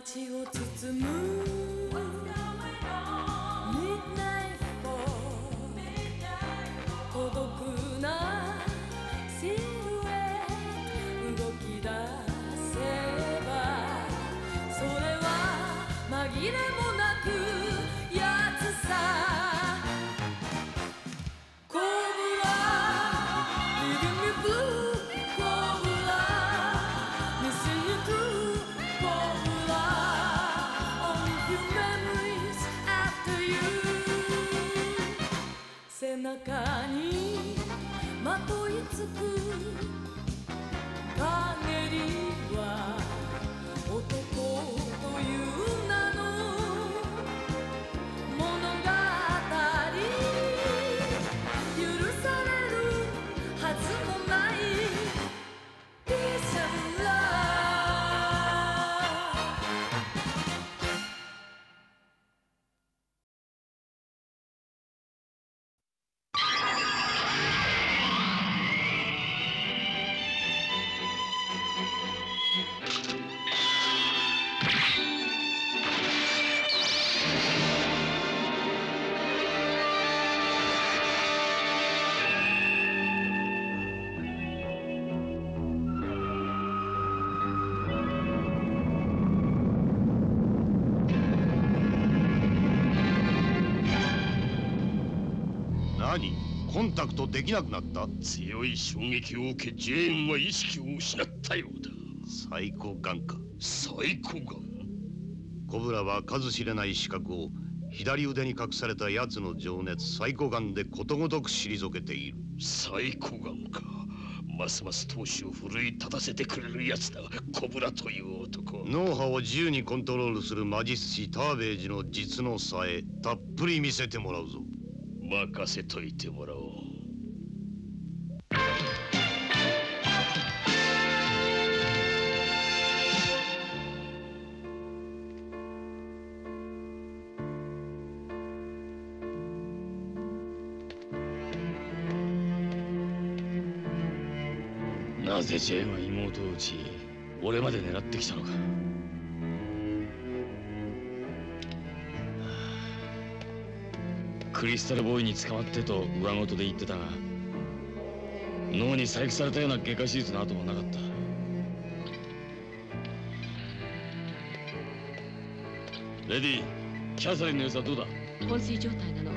街を包むコンタクトできなくなった強い衝撃を受けジェーンは意識を失ったようだ。サイコガンか。サイコガンコブラは数知れない資格を左腕に隠された奴の情熱サイコガンでことごとく退けている。サイコガンか。ますます闘志を奮い立たせてくれるやつだ。コブラという男。脳波を自由にコントロールする魔術師ターベージの実のさえたっぷり見せてもらうぞ任せといてもらおう。なぜジェーンは妹を撃ち俺まで狙ってきたのか。クリスタルボーイに捕まってと上事で言ってたが脳に細工されたような外科手術の跡もなかった。レディキャサリンの様子はどうだ？昏睡状態なの。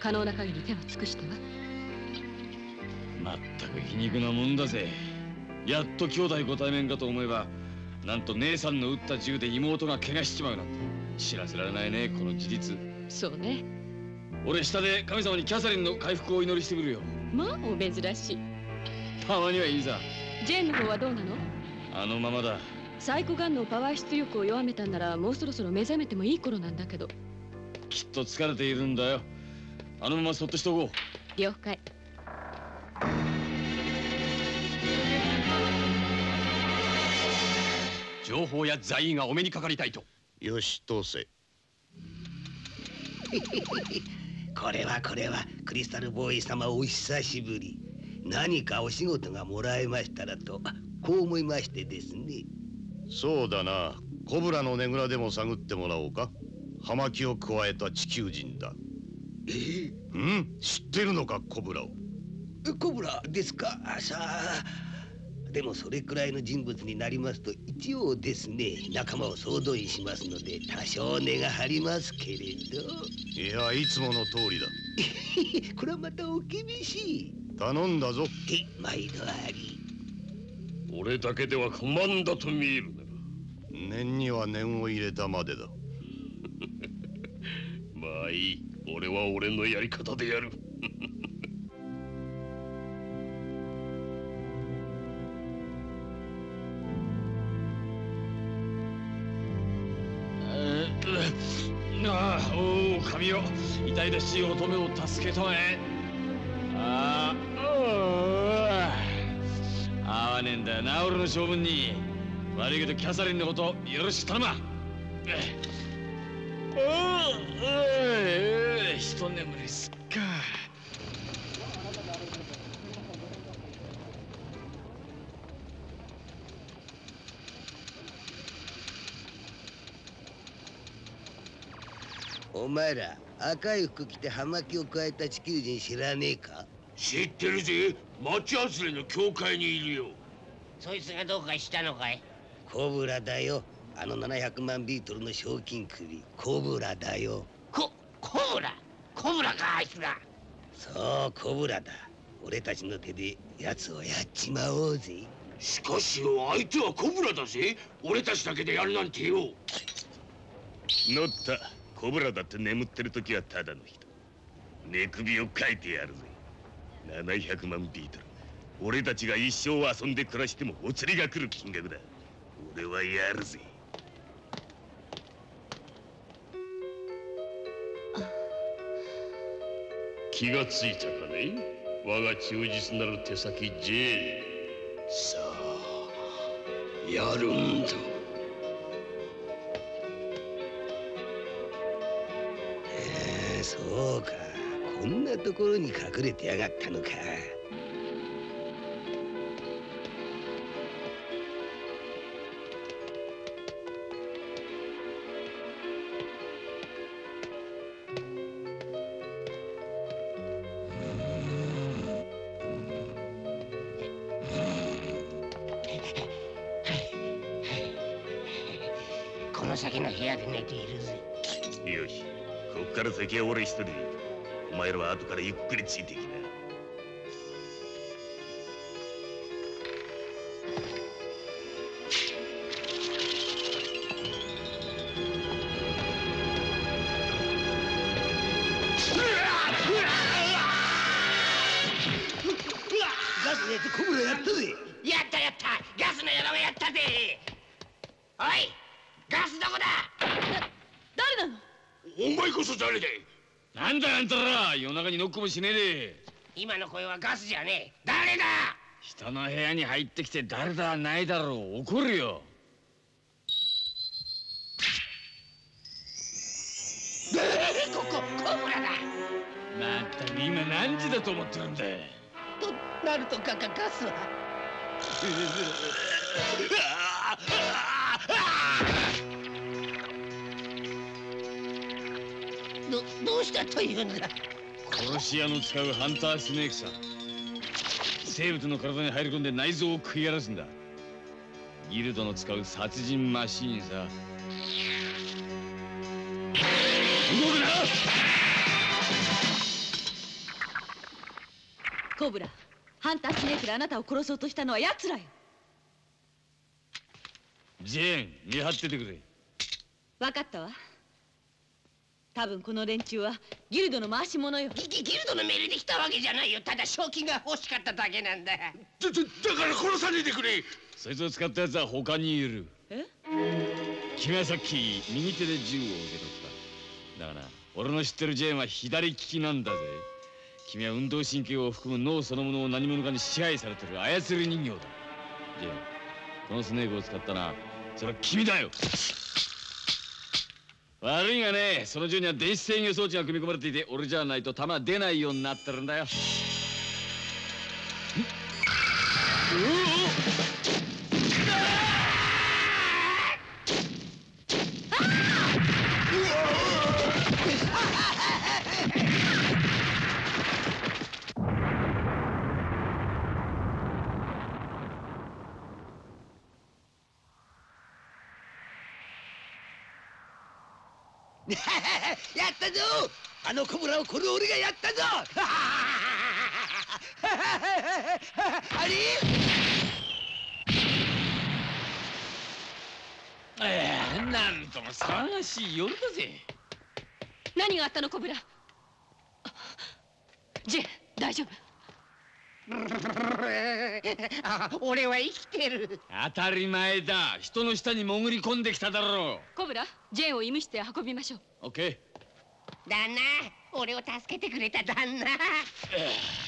可能な限り手は尽くしてはまったく皮肉なもんだぜ。やっと兄弟ご対面かと思えばなんと姉さんの撃った銃で妹が怪我しちまうなんて知らせられないねこの事実。そうね俺下で神様にキャサリンの回復をお祈りしてくるよ。まあお珍しい。たまにはいいさ。ジェーンの方はどうなの？あのままだ。サイコガンのパワー出力を弱めたんならもうそろそろ目覚めてもいい頃なんだけど。きっと疲れているんだよ。あのままそっとしておこう。了解。情報や在位がお目にかかりたいと。よし通せ これはこれはクリスタルボーイ様お久しぶり。何かお仕事がもらえましたらとこう思いましてですね。そうだな。コブラのねぐらでも探ってもらおうか。葉巻を加えた地球人だ。えうん？知ってるのかコブラを。コブラですか？さあでもそれくらいの人物になりますと一応ですね仲間を総動員しますので多少値が張りますけれど。いやいつもの通りだ。これはまたお厳しい。頼んだぞ。え毎度あり。俺だけでは不満だと見えるな念には念を入れたまでだ。まあいい。俺は俺のやり方でやる神よ痛々しい乙女を助けとめああ合わねえんだな俺の性分に。悪いけどキャサリンのことよろしく頼む。わおお一眠りすっかお前ら赤い服着て葉巻を加えた地球人知らねえか？知ってるぜ。町外れの教会にいるよ。そいつがどうかしたのかい？コブラだよ。あの700万ビートルの賞金首。コブラだよ。ココブラ？コブラかあいつがそうコブラだ。俺たちの手で奴をやっちまおうぜ。しかしよ相手はコブラだぜ。俺たちだけでやるなんてよ。乗ったコブラだって眠ってる時はただの人。寝首をかいてやるぜ。700万ビートル。俺たちが一生遊んで暮らしてもお釣りが来る金額だ。俺はやるぜ。気がついたかね？我が忠実なる手先ジェーンさあやるんだ。そうか。こんなところに隠れてやがったのか。一人。お前らは後からゆっくりついていきななんだあんたら。夜中にノックもしねえで。今の声はガスじゃねえ。誰だ。人の部屋に入ってきて誰だないだろう。怒るよ。ここコブラだ。まったく今何時だと思ってるんだとなるとガガガスは どうしたというんだ。殺し屋の使うハンタースネークさ生物の体に入り込んで内臓を食い荒らすんだ。ギルドの使う殺人マシーンさ。動くな！コブラハンタースネークであなたを殺そうとしたのは奴らよ。ジェーン見張っててくれ。分かったわ多分この連中はギルドの回し者よ。ギギギルドの命令で来たわけじゃないよ。ただ賞金が欲しかっただけなんだ。だだだから殺さねえでくれ。そいつを使ったやつは他にいる。え？君はさっき右手で銃を受け取った。だがな俺の知ってるジェーンは左利きなんだぜ。君は運動神経を含む脳そのものを何者かに支配されてる操り人形だ。ジェーンこのスネークを使ったなそれは君だよ悪いがねその銃には電子制御装置が組み込まれていて俺じゃないと弾出ないようになってるんだよ。やったぞ。あのコブラをこれ俺がやったぞ。あれ？え えなんとも騒がしい夜だぜ。何があったのコブラあジェン大丈夫？あ俺は生きてる。当たり前だ。人の下に潜り込んできただろコブラジェンを医務室へ運びましょう。うオッケ旦那俺を助けてくれた旦那。ー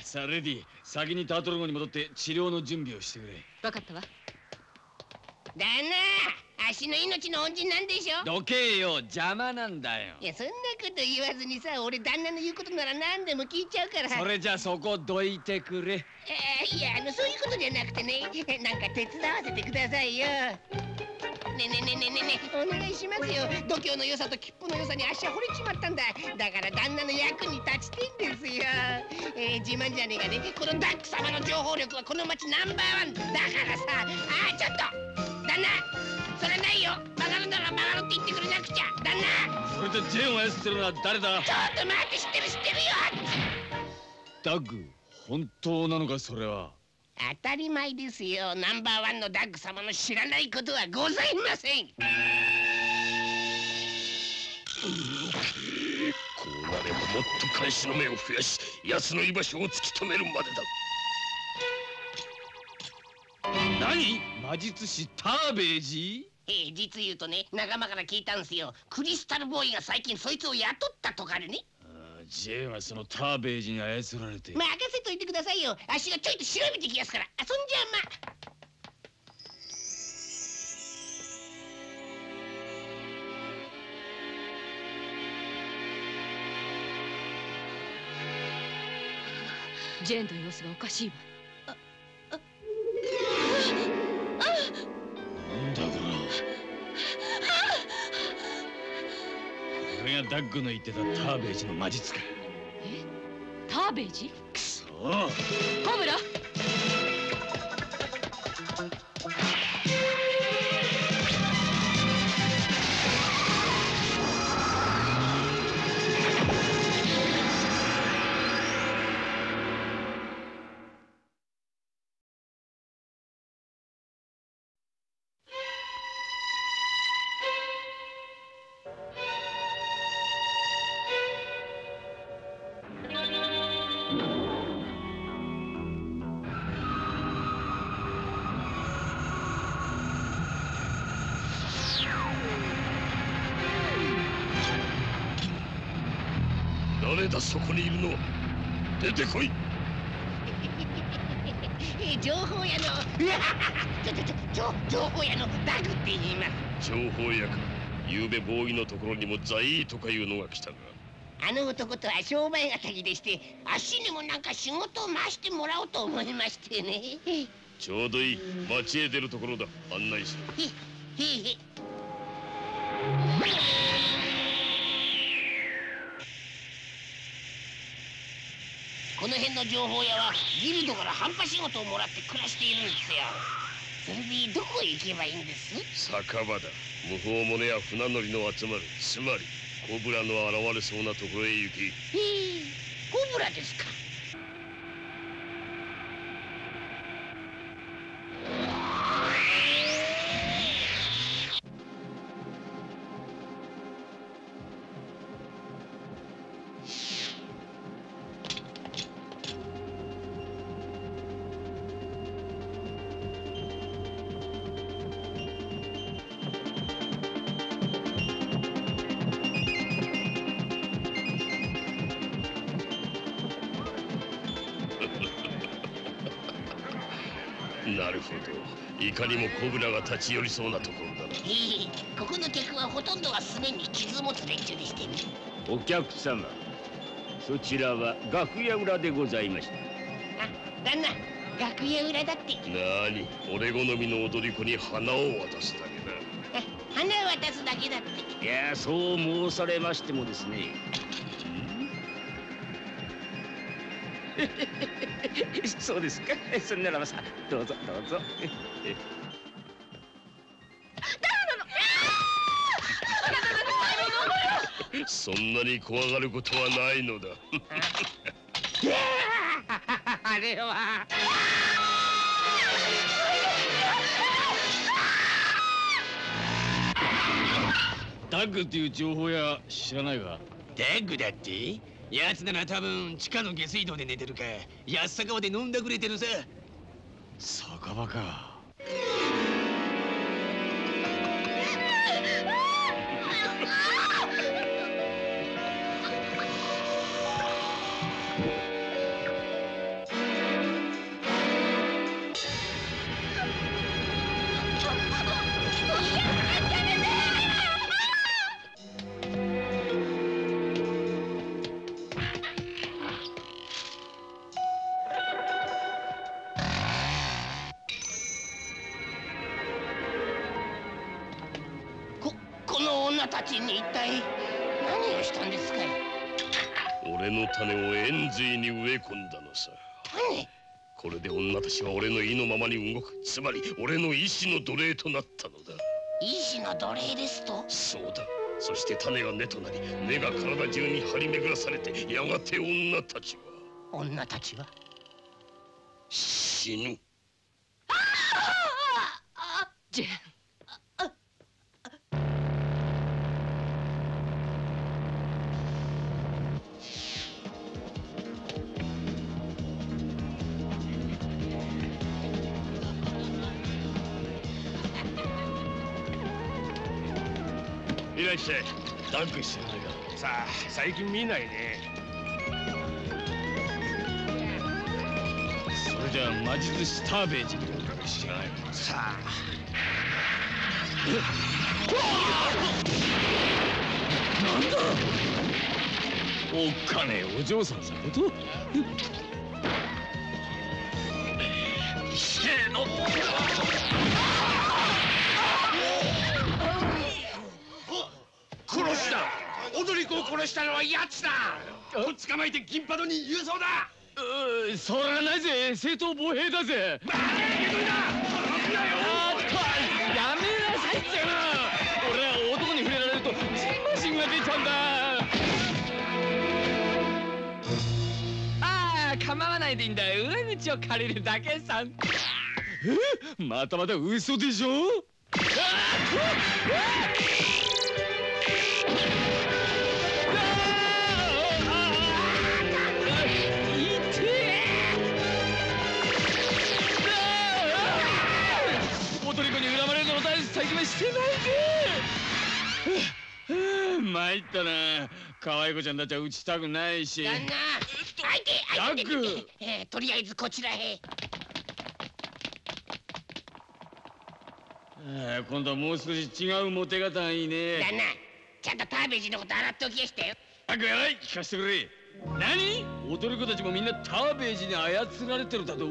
さあレディ先にタートル号に戻って治療の準備をしてくれ。分かったわ旦那足の命の恩人なんでしょ？どけよ邪魔なんだよ。いやそんなこと言わずにさ俺旦那の言うことなら何でも聞いちゃうから。それじゃそこどいてくれ。えーいやあのそういうことじゃなくてね。なんか手伝わせてくださいよ。ねねえねえねえねえねえ。お願いしますよ。度胸の良さと切符の良さに足は惚れちまったんだ。だから旦那の役に立ちてんですよ、えー、自慢じゃねえがね。このダック様の情報力はこの町ナンバーワン。だからさあちょっと旦那。それないよ。曲がるなら曲がるって言ってくれなくちゃ。旦那。それでジェーンを操ってるのは誰だ？ちょっと待って知ってる知ってるよ。ダッグ本当なのかそれは。当たり前ですよ。ナンバーワンのダッグ様の知らないことはございません。こうなればもっと監視の目を増やし奴の居場所を突き止めるまでだ。何？魔術師ターベージええ実言うとね仲間から聞いたんすよ。クリスタルボーイが最近そいつを雇ったとかでね。あジェーンはそのターベージに操られて。任せといてくださいよ。あっしがちょいと調べてきやすから。あそんじゃま。ジェーンの様子がおかしいわがダッグの言ってたターベージの魔術か。ターベージ？くそコブラ？出てこい。え 情報屋のうわちょちょちょ情情報屋のダグって言います。情報屋か。ゆうべボーイのところにもザイーとかいうのが来たがあの男とは商売敵でしてあっしにもなんか仕事を回してもらおうと思いましてね。へちょうどいい。町へ出るところだ。案内しろへへこの辺の情報屋はギルドから半端仕事をもらって暮らしているんですよ。それでどこへ行けばいいんです？酒場だ。無法者や船乗りの集まる。つまりコブラの現れそうなところへ行き。へえコブラですかいかにもコブラが立ち寄りそうなところだな。へえここの客はほとんどがすねに傷を持つ連中でしてね。お客様そちらは楽屋裏でございました。あ旦那楽屋裏だって。なに俺好みの踊り子に花を渡すだけだ。あ花を渡すだけだって。いやそう申されましてもですね そうですか。それならばさどうぞどうぞ。そんなに怖がることはないのだ。あれは。ダッグっていう情報屋知らないかダッグだって？奴なら多分地下の下水道で寝てるか安坂川で飲んだくれてるさ酒場か。を円髄に植え込んだのさ。種これで女たちは俺の意のままに動く。つまり俺の意志の奴隷となったのだ。意志の奴隷ですと？そうだ。そして種が根となり根が体中に張り巡らされてやがて女たちは。女たちは？死ぬ。ジェいしゃいダックしてないかさあ最近見ないね。それじゃあ魔術師ターベージってことか知らないさあ。おっかねえお嬢さんさこと。せーの子を殺したのは奴だ。捕まえて銀パドに郵送だうーそれはないぜ。正当防衛だぜ。バカやけどいだあーっとやめなさいってよ俺は男に触れられるとジンマシンが出ちゃうんだ。ああ構わないでいいんだ裏口を借りるだけさえ？またまた嘘でしょ？あーっ可愛い子ちゃんたちは打ちたくないし。旦那。相手相手ダックえーとりあえずこちらへ。ああ今度はもう少し違うモテ方がいいね。旦那ちゃんとターベージのこと洗っておきやしたよ。あくやい。聞かせてくれ。何？踊り子たちもみんなターベージに操られてるだと？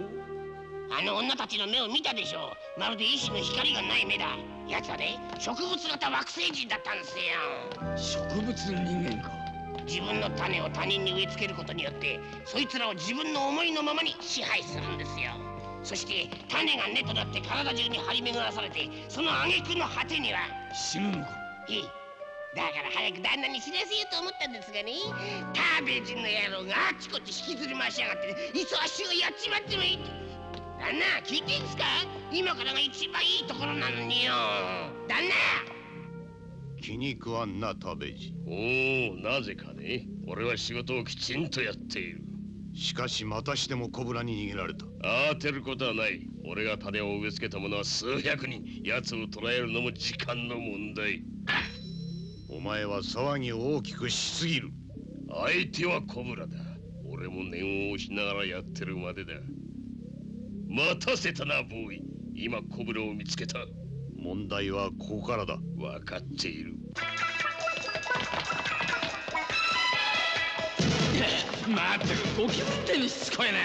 あの女たちの目を見たでしょう。まるで意志の光がない目だ。奴はね植物型惑星人だったんですよ。植物人間か自分の種を他人に植え付けることによってそいつらを自分の思いのままに支配するんですよ。そして種が根となって体中に張り巡らされてその挙句の果てには死ぬのか。ええ。だから早く旦那に知らせようと思ったんですがねターベージンの野郎があっちこっち引きずり回しやがっていつ足をやっちまってもいいって。旦那聞いていいですか？今からが一番いいところなのによ。旦那気に食わんなタベージおおなぜかね。俺は仕事をきちんとやっている。しかしまたしてもコブラに逃げられた。慌てることはない。俺が種を植え付けた者は数百人。奴を捕らえるのも時間の問題。お前は騒ぎを大きくしすぎる。相手はコブラだ。俺も念を押しながらやってるまでだ。待たせたなボーイ。今コブラを見つけた問題はここからだ。分かっている。まったくゴキブリってにしつこいな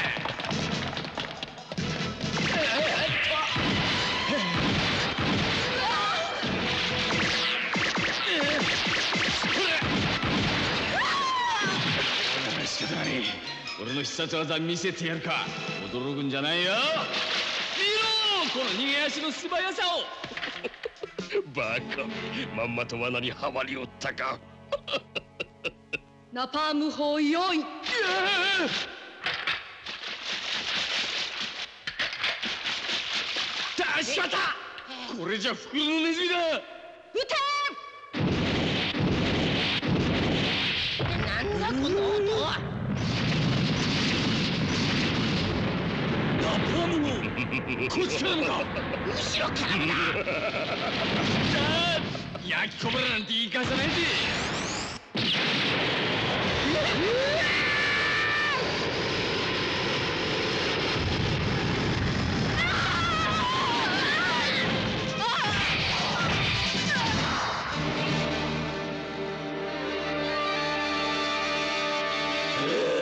仕方がねえ俺の必殺技見せてやるか。驚くんじゃないよ。見ろ。この逃げ足の素早さを。バカ。まんまと罠にはまりおったか。ナパーム砲用意あしまった。これじゃ袋のネズミだ。なんだこの？音はナパームもこっちからのか後ろからもだあー焼きこぼれなんて言い返さないで。あ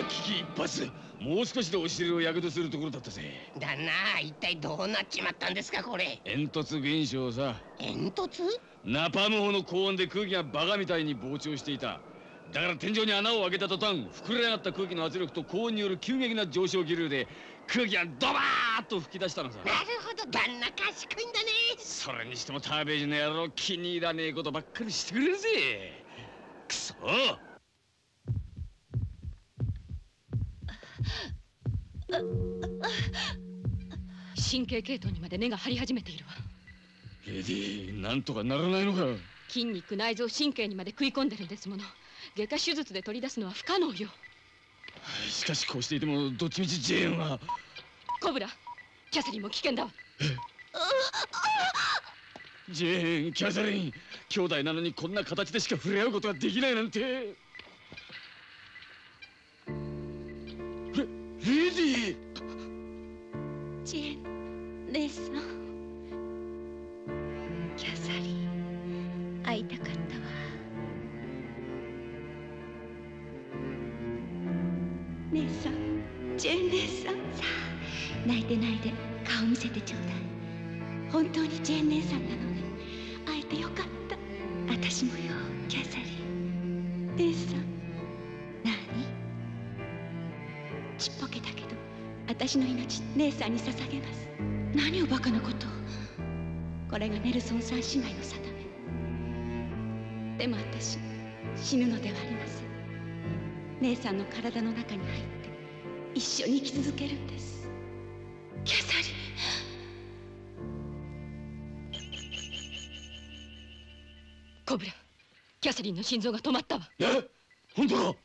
ー。危機一髪もう少しでお尻をやけどするところだったぜ。旦那一体どうなっちまったんですかこれ。煙突現象さ。煙突？ナパーム砲の高温で空気がバカみたいに膨張していた。だから天井に穴を開けた途端膨れ上がった空気の圧力と高温による急激な上昇気流で空気がドバーッと吹き出したのさ。なるほど旦那賢いんだね。それにしてもターベージの野郎気に入らねえことばっかりしてくれるぜ。くそ神経系統にまで根が張り始めているわ。レディーなんとかならないのか。筋肉内臓神経にまで食い込んでるんですもの。外科手術で取り出すのは不可能よ。しかしこうしていてもどっちみちジェーンは。コブラキャサリンも危険だわ。ジェーンキャサリン。兄弟なのにこんな形でしか触れ合うことができないなんてさんに捧げます。何をバカなことを。これがネルソンさん姉妹の定め。でも私死ぬのではありません。姉さんの体の中に入って一緒に生き続けるんです。キャサリン。コブラキャサリンの心臓が止まったわ。え？本当か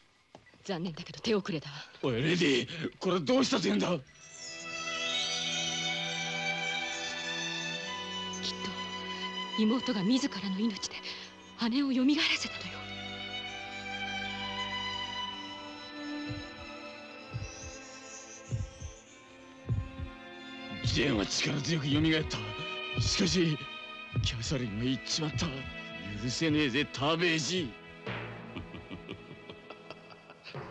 残念だけど手遅れだわ。おいレディーこれどうしたと言うんだ？妹が自らの命で姉を蘇らせたのよ。ジェンは力強く蘇った。しかしキャサリンが言っちまった。許せねえぜターベージ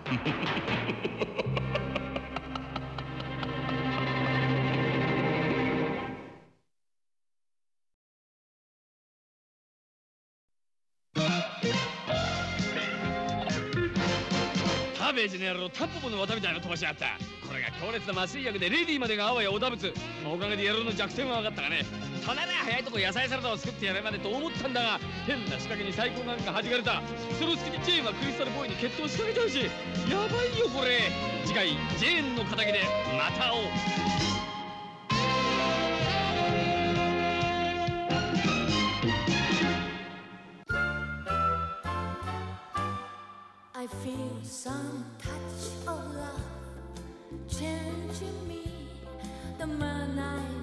タのタンポポの綿みたいな飛ばしやった。これが強烈な麻酔薬でレディーまでがあわやおだぶつおかげで野郎の弱点は分かったがね。ただな早いとこ野菜サラダを作ってやれまでと思ったんだが変な仕掛けに最高なんか弾かれた。その隙にジェーンはクリスタルボーイに決闘しかけちゃうしやばいよこれ。次回ジェーンの仇でまた会おう。my life.